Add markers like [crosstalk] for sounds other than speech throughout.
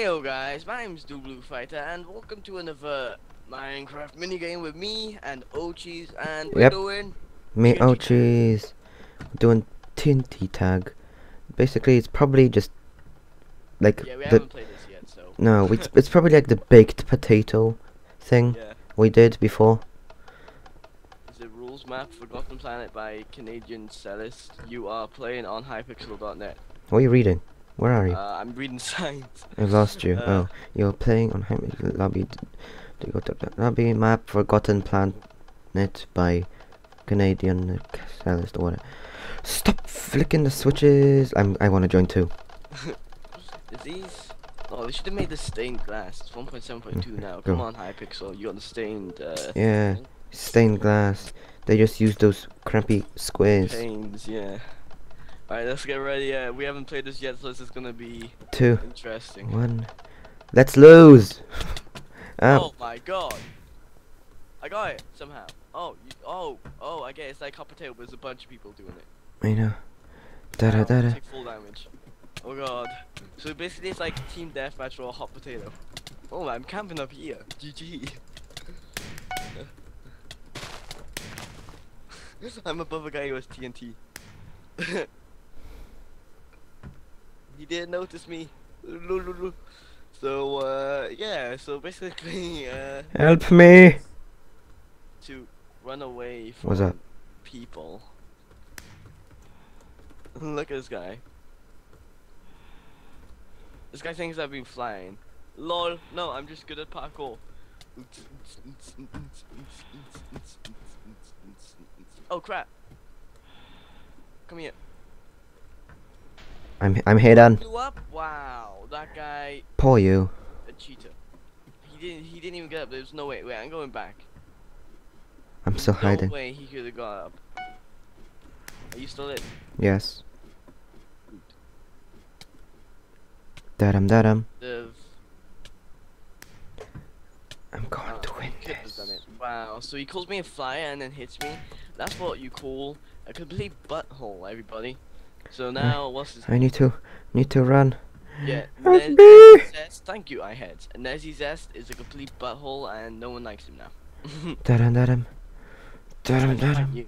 Heyo guys, my name's Dual Blue Fighter and welcome to another Minecraft minigame with me and Ocheez and we're Yep. doing Me, jeez. Doing TNT tag. Basically, it's probably just like yeah we the haven't played this yet so no, it's it's probably like the baked potato thing yeah. we did before. A rules map Forgotten Planet by Canadian Cellist. You are playing on hypixel.net. What are you reading? Where are you? Uh, I'm reading [laughs] signs. I've lost you. uh, oh, you're playing on Hy- lobby. d- To go lobby map Forgotten Planet by Canadian Cellist or whatever. Stop flicking the switches. I'm. I want to join too. [laughs] Is these Oh, they should have made the stained glass. It's 1.7.2 now. Come go. on, Hypixel. You got the stained uh, Yeah, stained glass. They just use those crappy squares. yeah. Alright, let's get ready. Uh, we haven't played this yet, so this is gonna be Two, interesting. one. Let's lose. [laughs] Oh my god! I got it somehow. Oh, you, oh, oh! I get it. it's like hot potato, but there's a bunch of people doing it. I know. Da da da da. Take full damage. Oh god. So basically, it's like team deathmatch or a hot potato. Oh, I'm camping up here. GG. [laughs] I'm above a guy who has TNT. [laughs] he didn't notice me. So uh, yeah. So basically, uh, Help me. to run away from What's up? people. Look at this guy. This guy thinks I've been flying. Lol. No, I'm just good at parkour. Oh crap. Come here. I'm I'm hidden. Blew? Wow, that guy Poor you. a cheater. He didn't he didn't even get up. There's no way. Wait, I'm going back. I'm still no hiding. way he could have got up. Are you still in? Yes. Da-dum da-dum. The I'm going Oh, to win he could have done this. Wow, so he calls me a flyer and then hits me. That's what you call a complete butthole, everybody. So now, what's his I need to need to run. Yeah, Nez-! Nezzy Zest, thank you, I heads. Nezzy Zest is a complete butthole and no one likes him now. [laughs] Da-dum Thank da-dum. you.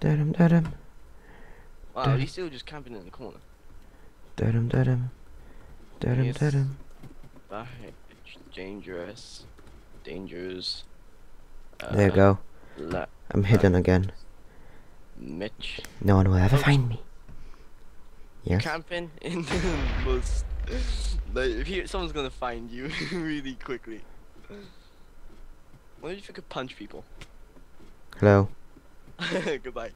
Da-dum da-dum. Wow, he's still just camping in the corner. Da-dum da-dum. Da-dum Yes. da-dum. Dangerous. Dangers. There you Uh, go. I'm hidden again. Mitch. No one will ever Oh. find me. Yes. Camping in the [laughs] most. Like, if you, someone's gonna find you [laughs] really quickly. What if you could punch people? Hello. [laughs] Goodbye.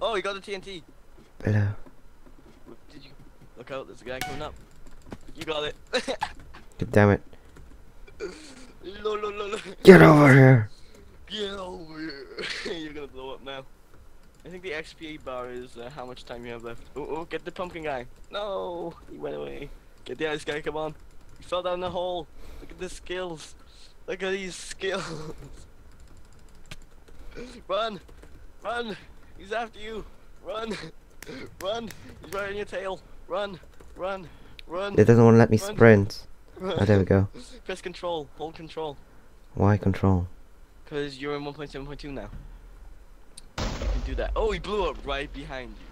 oh, you got the TNT. Hello. Did you look out? There's a guy coming up. You got it. God damn it. Get over here. Get over here. You're gonna blow up now. I think the XP bar is uh, how much time you have left. Oh, oh, get the pumpkin guy. No, he went away. Get the ice guy, come on. He fell down the hole. Look at the skills. Look at these skills. [laughs] Run! Run! He's after you! Run! [laughs] Run! He's right on your tail! Run! Run! Run! It doesn't want to let me Run. sprint. Run. [laughs] Oh, there we go. Press control. Hold control. Why control? Because you're in 1.7.2 now. Can do that. Oh, he blew up right behind you.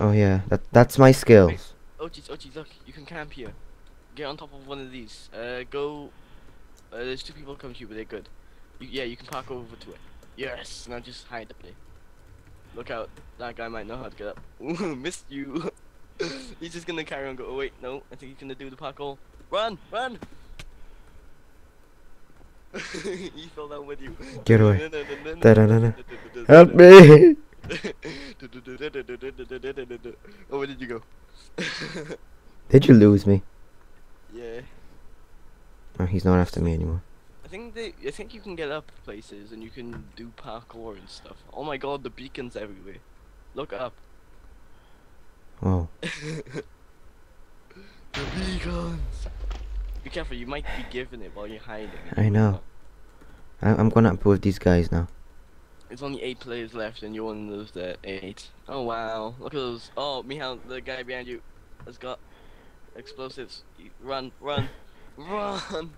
Oh yeah, that that's my skills. Oh jeez, oh jeez, look, you can camp here. Get on top of one of these. Uh, go. Uh, there's two people coming to you, but they're good. You, yeah, you can park over to it. Yes, now just hide up there. Look out, that guy might know how to get up. Ooh, missed you. He's just gonna carry on. Go. Oh wait, no, I think he's gonna do the parkour. Run, run. he fell down with you. Get away. Help me! [laughs] oh, where did you go? [laughs] Did you lose me? yeah. Oh, he's not after me anymore. I think they, I think you can get up places and you can do parkour and stuff. Oh my god, the beacons everywhere. Look up. Oh, [laughs] the beacons. Be careful, you might be given it while you're hiding. I know. I, I'm gonna up with these guys now. There's only eight players left and you're one of those that eight. Oh wow, look at those. Oh, Mihal, the guy behind you has got explosives. Run, run, [laughs] run,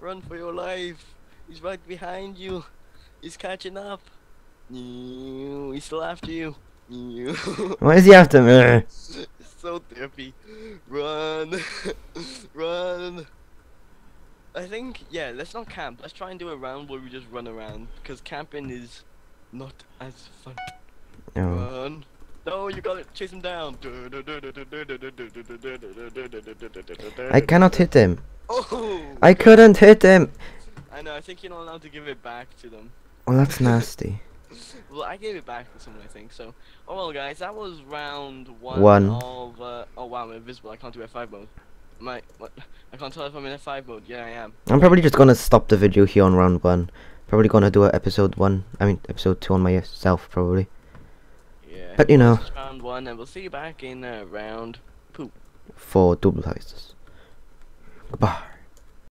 run for your life. He's right behind you. He's catching up. He's still after you. [laughs] Why is he after me? so derpy. Run, [laughs] run. I think yeah. Let's not camp. Let's try and do a round where we just run around because camping is not as fun. Oh. Run. No, you gotta chase him down. I cannot hit him. Oh! I couldn't hit him. I know, I think you're not allowed to give it back to them. Oh, that's nasty. Well, I gave it back to someone, I think, so. Oh well, guys, that was round one, One. of, uh, oh wow, I'm invisible, I can't do F5 mode. I, what? I can't tell if I'm in F5 mode, yeah I am. I'm probably just gonna stop the video here on round one. Probably gonna do an episode one. I mean, episode two on myself probably. Yeah. But you know. Round one, and we'll see you back in uh, round two. For double heists. Goodbye.